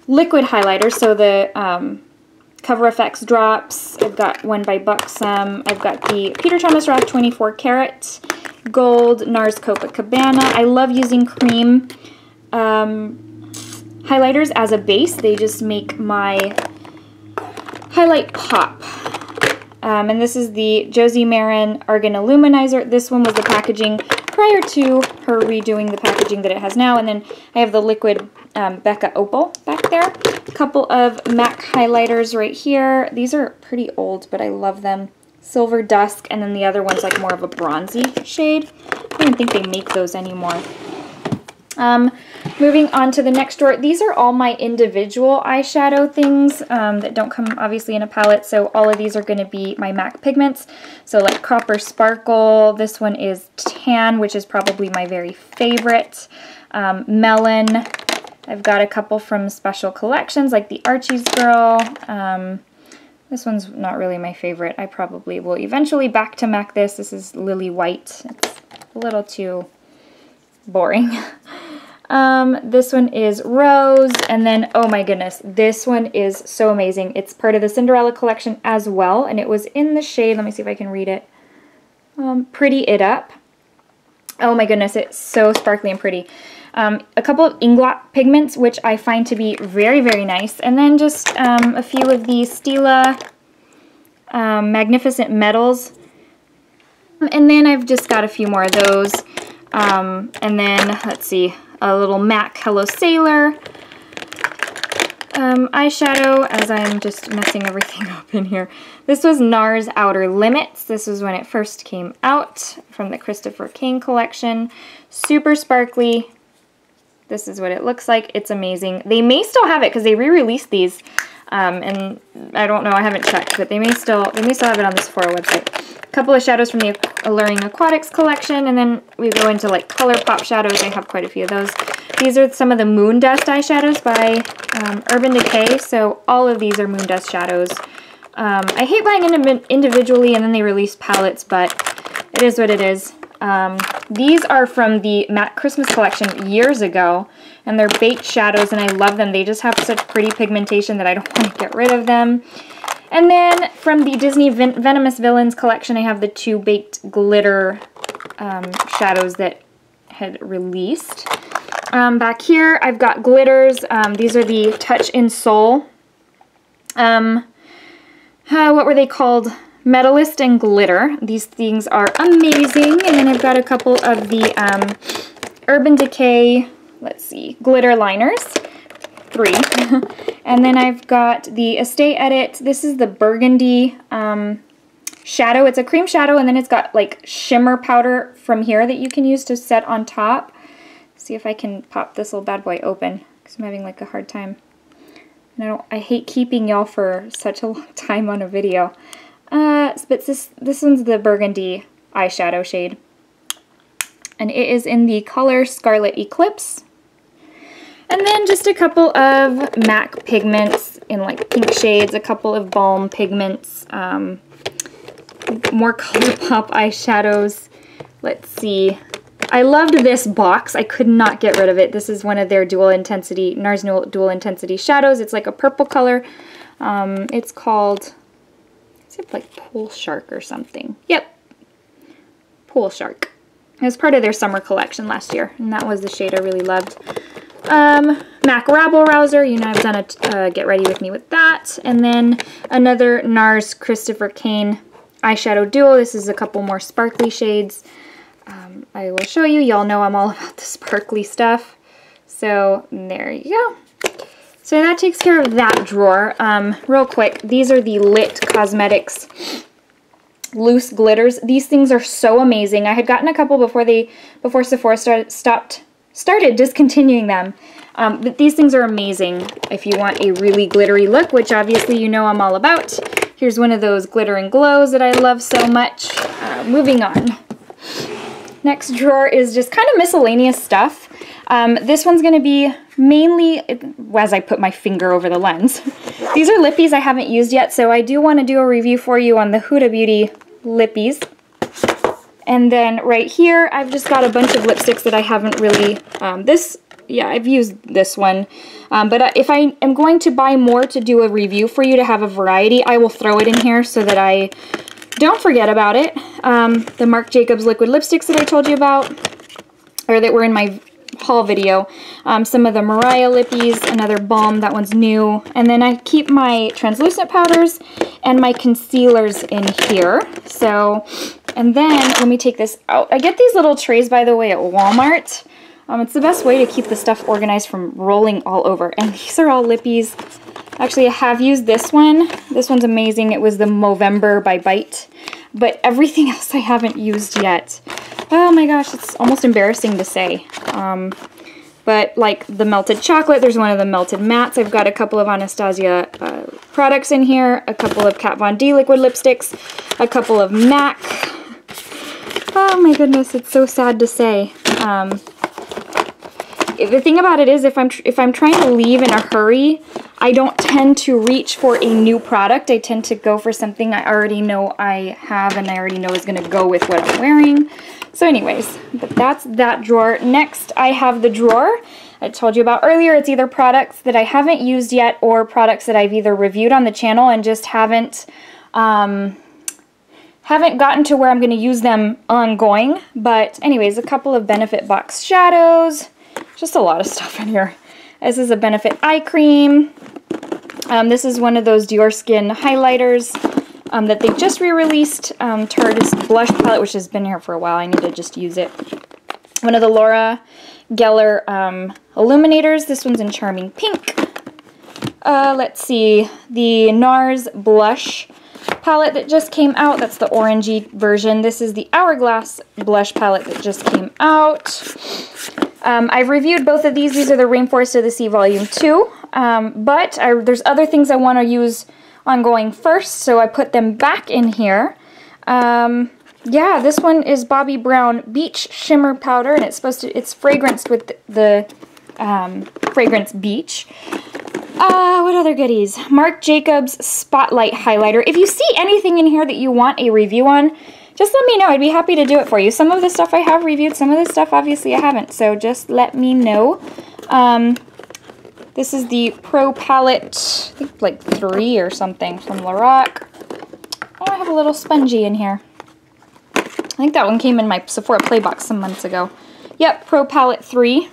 liquid highlighter. So the um, Cover FX drops. I've got one by Buxom. I've got the Peter Thomas Roth 24 Karat Gold NARS Copacabana. I love using cream um, highlighters as a base. They just make my highlight pop. Um, and this is the Josie Maran Argan Illuminizer. This one was the packaging prior to her redoing the packaging that it has now. And then I have the liquid um, Becca Opal back there. A couple of MAC highlighters right here. These are pretty old, but I love them. Silver Dusk, and then the other one's like more of a bronzy shade. I don't think they make those anymore. Um, moving on to the next drawer, these are all my individual eyeshadow things um, that don't come obviously in a palette, so all of these are going to be my MAC pigments. So like Copper Sparkle, this one is Tan, which is probably my very favorite. Um, Melon, I've got a couple from special collections like the Archie's Girl. Um, this one's not really my favorite. I probably will eventually back to MAC this. This is Lily White. It's a little too boring. Um, this one is Rose, and then, oh my goodness, this one is so amazing. It's part of the Cinderella collection as well, and it was in the shade, let me see if I can read it, um, Pretty It Up. Oh my goodness, it's so sparkly and pretty. Um, a couple of Inglot pigments, which I find to be very, very nice, and then just um, a few of the Stila um, Magnificent Metals, and then I've just got a few more of those. Um, and then, let's see, a little MAC Hello Sailor um, eyeshadow as I'm just messing everything up in here. This was NARS Outer Limits. This was when it first came out from the Christopher Kane collection. Super sparkly. This is what it looks like. It's amazing. They may still have it because they re-released these. Um, and I don't know, I haven't checked, but they may still they may still have it on the Sephora website couple of shadows from the Alluring Aquatics collection, and then we go into like ColourPop shadows. I have quite a few of those. These are some of the Moon Dust eyeshadows by um, Urban Decay, so all of these are Moon Dust shadows. Um, I hate buying them individually and then they release palettes, but it is what it is. Um, these are from the MAC Christmas collection years ago, and they're baked shadows, and I love them. They just have such pretty pigmentation that I don't want to get rid of them. And then from the Disney Ven Venomous Villains collection, I have the two baked glitter um, shadows that had released. Um, back here, I've got glitters. Um, these are the Touch in Sol. Um, uh, what were they called? Metalist and Glitter. These things are amazing. And then I've got a couple of the um, Urban Decay, let's see, glitter liners three. and then I've got the Estée Edit. This is the Burgundy um, shadow. It's a cream shadow and then it's got like shimmer powder from here that you can use to set on top. See if I can pop this little bad boy open because I'm having like a hard time. And I don't, I hate keeping y'all for such a long time on a video. Uh, but this, this one's the Burgundy eyeshadow shade. And it is in the color Scarlet Eclipse. And then just a couple of MAC pigments in like pink shades, a couple of balm pigments, um, more ColourPop eyeshadows. Let's see. I loved this box. I could not get rid of it. This is one of their dual intensity, NARS dual intensity shadows. It's like a purple color. Um, it's called, is it like Pool Shark or something? Yep, Pool Shark. It was part of their summer collection last year, and that was the shade I really loved. Um, MAC Rabble Rouser, you know I've done a uh, Get Ready With Me with that. And then another NARS Christopher Kane eyeshadow duo. This is a couple more sparkly shades. Um, I will show you. Y'all know I'm all about the sparkly stuff. So there you go. So that takes care of that drawer. Um, real quick, these are the Lit Cosmetics loose glitters. These things are so amazing. I had gotten a couple before they before Sephora started, stopped started discontinuing them. Um, but these things are amazing if you want a really glittery look, which obviously you know I'm all about. Here's one of those glitter and glows that I love so much. Uh, moving on. Next drawer is just kind of miscellaneous stuff. Um, this one's going to be mainly, as I put my finger over the lens. These are lippies I haven't used yet, so I do want to do a review for you on the Huda Beauty lippies. And then right here, I've just got a bunch of lipsticks that I haven't really, um, this, yeah, I've used this one. Um, but if I am going to buy more to do a review for you to have a variety, I will throw it in here so that I don't forget about it. Um, the Marc Jacobs liquid lipsticks that I told you about, or that were in my haul video. Um, some of the Mariah Lippies, another balm, that one's new. And then I keep my translucent powders and my concealers in here. So, and then let me take this out. I get these little trays, by the way, at Walmart. Um, it's the best way to keep the stuff organized from rolling all over. And these are all Lippies. Actually, I have used this one. This one's amazing. It was the Movember by Bite. But everything else I haven't used yet. Oh my gosh, it's almost embarrassing to say. Um, But like the melted chocolate, there's one of the melted mattes. I've got a couple of Anastasia uh, products in here, a couple of Kat Von D liquid lipsticks, a couple of MAC. Oh my goodness, it's so sad to say. Um, the thing about it is if I'm if I'm trying to leave in a hurry, I don't tend to reach for a new product. I tend to go for something I already know I have and I already know is going to go with what I'm wearing. So anyways, but that's that drawer. Next, I have the drawer I told you about earlier. It's either products that I haven't used yet or products that I've either reviewed on the channel and just haven't um, haven't gotten to where I'm going to use them ongoing. But anyways, a couple of Benefit Box shadows. Just a lot of stuff in here. This is a Benefit eye cream. Um, this is one of those Dior Skin highlighters um, that they just re-released. Um, Tarte Blush Palette, which has been here for a while. I need to just use it. One of the Laura Geller um, Illuminators. This one's in Charming Pink. Uh, let's see. The NARS Blush palette that just came out. That's the orangey version. This is the Hourglass blush palette that just came out. Um, I've reviewed both of these. These are the Rainforest of the Sea Volume 2. Um, but I, there's other things I want to use ongoing first, so I put them back in here. Um, yeah, this one is Bobbi Brown Beach Shimmer Powder, and it's supposed to, it's fragranced with the, um, Fragrance Beach. Uh, what other goodies? Marc Jacobs Spotlight Highlighter. If you see anything in here that you want a review on, just let me know. I'd be happy to do it for you. Some of the stuff I have reviewed, some of the stuff obviously I haven't, so just let me know. Um, this is the Pro Palette, I think like three or something from Lorac. Oh, I have a little spongy in here. I think that one came in my Sephora Playbox some months ago. Yep, Pro Palette 3.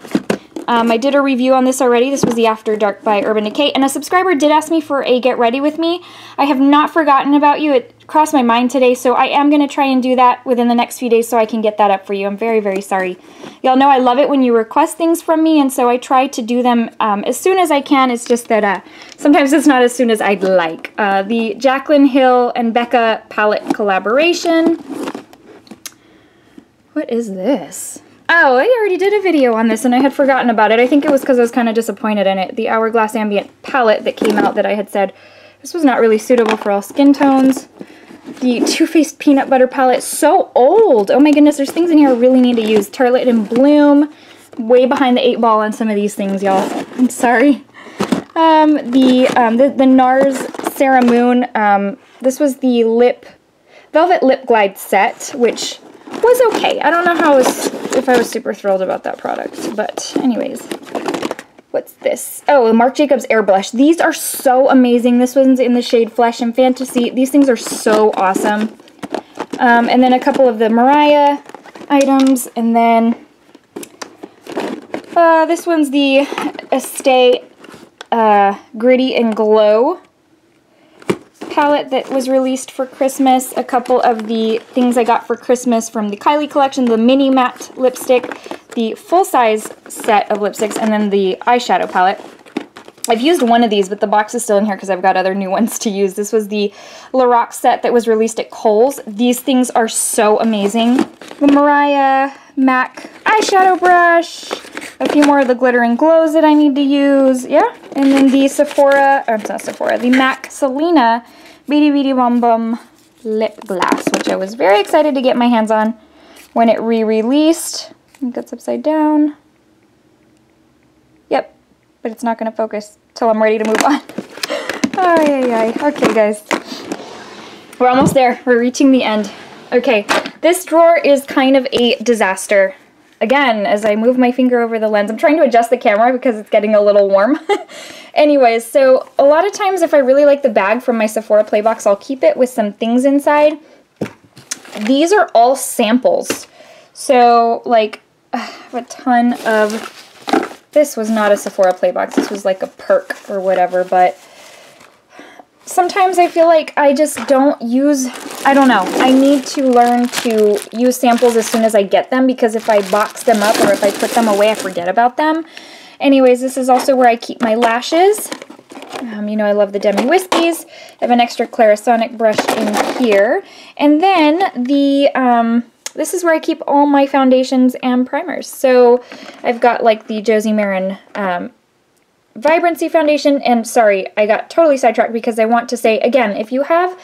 Um, I did a review on this already. This was the After Dark by Urban Decay, and a subscriber did ask me for a Get Ready With Me. I have not forgotten about you. It crossed my mind today, so I am going to try and do that within the next few days so I can get that up for you. I'm very, very sorry. Y'all know I love it when you request things from me, and so I try to do them um, as soon as I can. It's just that uh, sometimes it's not as soon as I'd like. Uh, the Jaclyn Hill and Becca palette collaboration. What is this? Oh, I already did a video on this and I had forgotten about it. I think it was because I was kind of disappointed in it. The Hourglass Ambient palette that came out that I had said this was not really suitable for all skin tones. The Too Faced Peanut Butter palette, so old. Oh my goodness, there's things in here I really need to use. Tartelette and Bloom, way behind the eight ball on some of these things, y'all. I'm sorry. Um, the, um, the, the NARS Sarah Moon, um, this was the lip, Velvet Lip Glide set, which was okay. I don't know how I was, if I was super thrilled about that product, but anyways. What's this? Oh, Marc Jacobs Air Blush. These are so amazing. This one's in the shade Flesh and Fantasy. These things are so awesome. Um, and then a couple of the Mariah items, and then uh, this one's the Estee uh, Gritty and Glow palette that was released for Christmas, a couple of the things I got for Christmas from the Kylie collection, the mini matte lipstick, the full-size set of lipsticks, and then the eyeshadow palette. I've used one of these, but the box is still in here because I've got other new ones to use. This was the Lorac set that was released at Kohl's. These things are so amazing. The Mariah MAC eyeshadow brush, a few more of the glitter and glows that I need to use, yeah. And then the Sephora, or it's not Sephora, the MAC Selena Bidi Bidi Bom Bom lip glass, which I was very excited to get my hands on when it re-released. I think that's upside down. Yep, but it's not going to focus till I'm ready to move on. ay, ay, ay. Okay, guys. We're almost there. We're reaching the end. Okay, this drawer is kind of a disaster again, as I move my finger over the lens, I'm trying to adjust the camera because it's getting a little warm. Anyways, so a lot of times if I really like the bag from my Sephora Playbox, I'll keep it with some things inside. These are all samples. So, like, a ton of... This was not a Sephora Playbox. This was like a perk or whatever, but sometimes I feel like I just don't use, I don't know, I need to learn to use samples as soon as I get them because if I box them up or if I put them away, I forget about them. Anyways, this is also where I keep my lashes. Um, you know, I love the Demi Wispies. I have an extra Clarisonic brush in here. And then the, um, this is where I keep all my foundations and primers. So I've got like the Josie Maran um, Vibrancy Foundation, and sorry, I got totally sidetracked because I want to say, again, if you have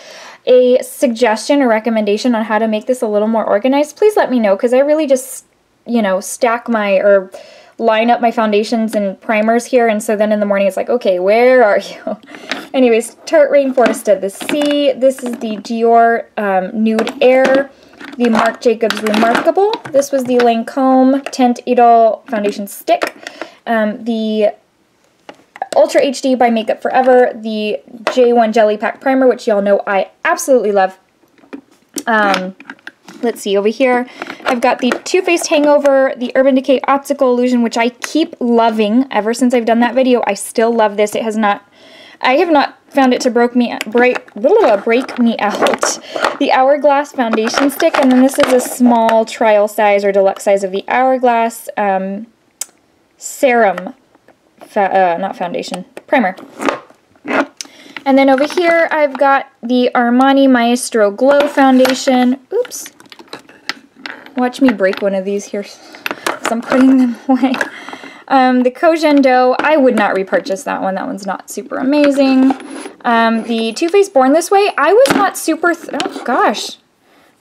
a suggestion or recommendation on how to make this a little more organized, please let me know because I really just, you know, stack my, or line up my foundations and primers here, and so then in the morning it's like, okay, where are you? Anyways, Tarte Rainforest of the Sea. This is the Dior um, Nude Air the Marc Jacobs Remarkable. This was the Lancome Teint Idole Foundation Stick. Um, the Ultra HD by Makeup Forever, the J1 Jelly Pack Primer, which y'all know I absolutely love. Um, let's see, over here, I've got the Too Faced Hangover, the Urban Decay Optical Illusion, which I keep loving. Ever since I've done that video, I still love this. It has not I have not found it to broke me break blah, break me out. The Hourglass foundation stick, and then this is a small trial size or deluxe size of the Hourglass um, serum, uh, not foundation, primer. And then over here, I've got the Armani Maestro Glow Foundation. Oops. Watch me break one of these here because I'm putting them away. Um, the Koh Gen Do, I would not repurchase that one. That one's not super amazing. Um, the Too Faced Born This Way, I was not super, oh gosh. I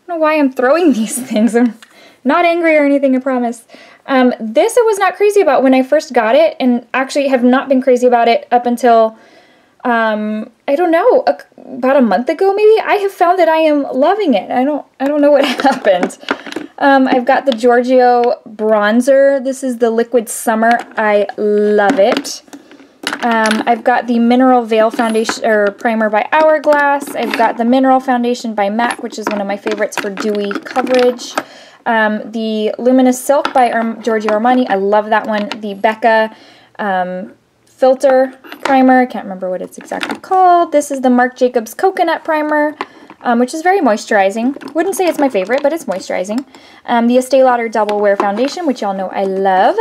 don't know why I'm throwing these things. I'm not angry or anything, I promise. Um, this I was not crazy about when I first got it, and actually have not been crazy about it up until, um, I don't know, a, about a month ago maybe. I have found that I am loving it. I don't, I don't know what happened. Um, I've got the Giorgio bronzer. This is the Liquid Summer. I love it. Um, I've got the Mineral Veil Foundation or Primer by Hourglass. I've got the Mineral Foundation by MAC, which is one of my favorites for dewy coverage. Um, the Luminous Silk by Arm Giorgio Armani. I love that one. The Becca um, Filter Primer. I can't remember what it's exactly called. This is the Marc Jacobs Coconut Primer um, which is very moisturizing. Wouldn't say it's my favorite, but it's moisturizing. Um, the Estee Lauder Double Wear Foundation, which y'all know I love.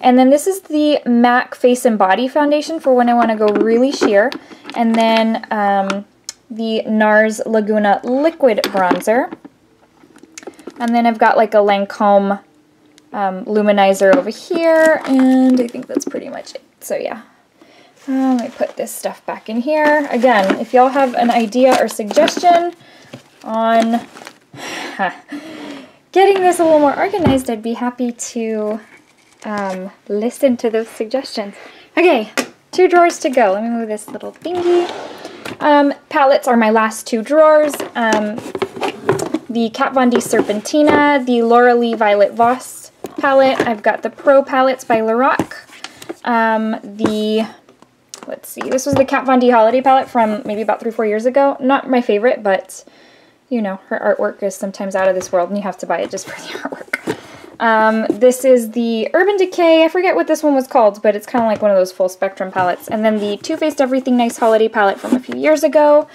And then this is the MAC Face and Body Foundation for when I want to go really sheer. And then um, the NARS Laguna Liquid Bronzer. And then I've got like a Lancome um, luminizer over here, and I think that's pretty much it. So yeah, uh, let me put this stuff back in here. Again, if y'all have an idea or suggestion on getting this a little more organized, I'd be happy to um, listen to those suggestions. Okay, two drawers to go. Let me move this little thingy. Um, palettes are my last two drawers. Um, the Kat Von D Serpentina, the Laura Lee Violet Voss palette. I've got the Pro palettes by Lorac. Um, the let's see. This was the Kat Von D holiday palette from maybe about three, four years ago. Not my favorite, but you know, her artwork is sometimes out of this world and you have to buy it just for the artwork. Um, this is the Urban Decay. I forget what this one was called, but it's kind of like one of those full spectrum palettes. And then the Too Faced Everything Nice holiday palette from a few years ago.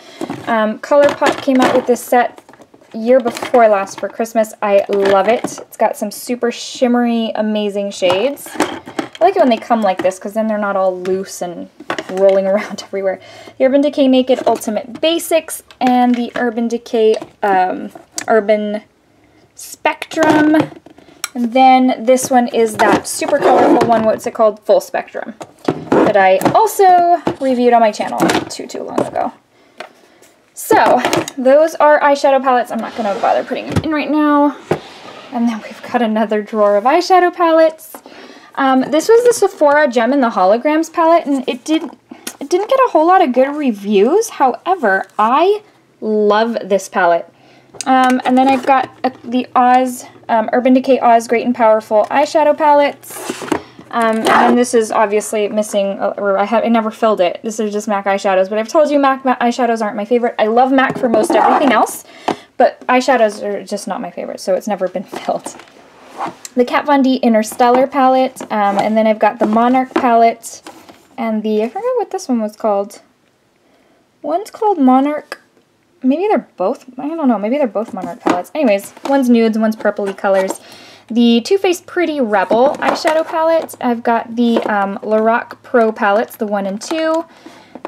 Um, ColourPop came out with this set year before last for Christmas. I love it. It's got some super shimmery, amazing shades. I like it when they come like this because then they're not all loose and rolling around everywhere. The Urban Decay Naked Ultimate Basics and the Urban Decay um, Urban Spectrum. And then this one is that super colorful one, what's it called? Full Spectrum. That I also reviewed on my channel too, too long ago. So, those are eyeshadow palettes. I'm not going to bother putting them in right now. And then we've got another drawer of eyeshadow palettes. Um, this was the Sephora Gem in the Holograms palette, and it, did, it didn't get a whole lot of good reviews. However, I love this palette. Um, and then I've got a, the Oz, um, Urban Decay Oz Great and Powerful eyeshadow palettes. Um, and then this is obviously missing, uh, or I, have, I never filled it. This is just MAC eyeshadows, but I've told you MAC, MAC eyeshadows aren't my favorite. I love MAC for most everything else, but eyeshadows are just not my favorite, so it's never been filled the Kat Von D Interstellar palette, um, and then I've got the Monarch palette, and the, I forgot what this one was called. One's called Monarch, maybe they're both, I don't know, maybe they're both Monarch palettes. Anyways, one's nudes, one's purpley colors. The Too Faced Pretty Rebel eyeshadow palette, I've got the um, Lorac Pro palettes, the 1 and 2,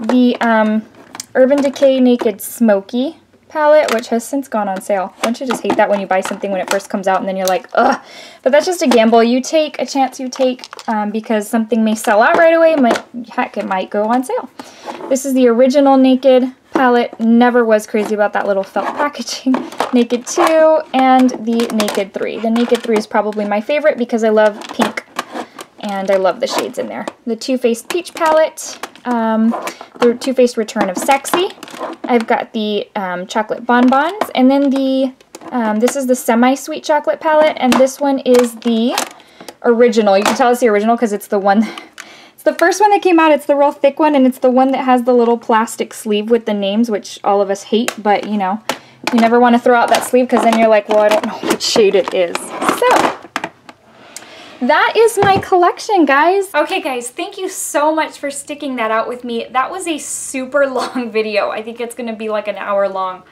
the um, Urban Decay Naked Smoky palette, which has since gone on sale. Don't you just hate that when you buy something when it first comes out and then you're like, ugh. But that's just a gamble. You take a chance you take um, because something may sell out right away. Might, heck, it might go on sale. This is the original Naked palette. Never was crazy about that little felt packaging. Naked 2 and the Naked 3. The Naked 3 is probably my favorite because I love pink and I love the shades in there. The Too Faced Peach palette, um, the Too Faced Return of Sexy. I've got the um, chocolate bonbons, and then the, um, this is the semi-sweet chocolate palette, and this one is the original. You can tell it's the original because it's the one, the first one that came out. It's the real thick one, and it's the one that has the little plastic sleeve with the names, which all of us hate, but you know, you never want to throw out that sleeve because then you're like, well, I don't know what shade it is. So, that is my collection, guys. Okay, guys, thank you so much for sticking that out with me. That was a super long video. I think it's going to be like an hour long.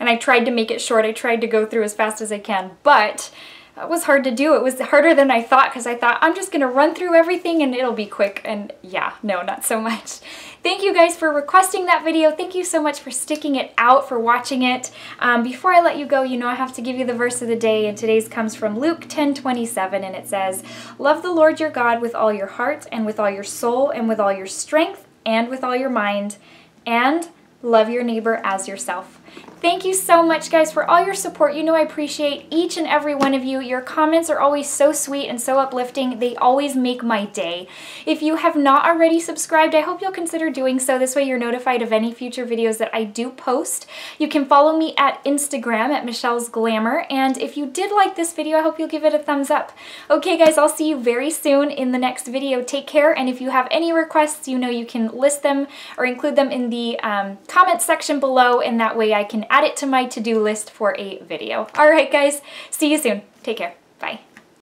And I tried to make it short. I tried to go through as fast as I can, but it was hard to do. It was harder than I thought because I thought I'm just going to run through everything and it'll be quick. And yeah, no, not so much. Thank you guys for requesting that video. Thank you so much for sticking it out, for watching it. Um, before I let you go, you know I have to give you the verse of the day, and today's comes from Luke 10, 27, and it says, Love the Lord your God with all your heart, and with all your soul, and with all your strength, and with all your mind, and love your neighbor as yourself. Thank you so much, guys, for all your support. You know I appreciate each and every one of you. Your comments are always so sweet and so uplifting. They always make my day. If you have not already subscribed, I hope you'll consider doing so. This way you're notified of any future videos that I do post. You can follow me at Instagram at Michelle's Glamour. And if you did like this video, I hope you'll give it a thumbs up. Okay, guys, I'll see you very soon in the next video. Take care. And if you have any requests, you know you can list them or include them in the um, comment section below. And that way I can add it to my to-do list for a video. All right, guys, see you soon. Take care. Bye.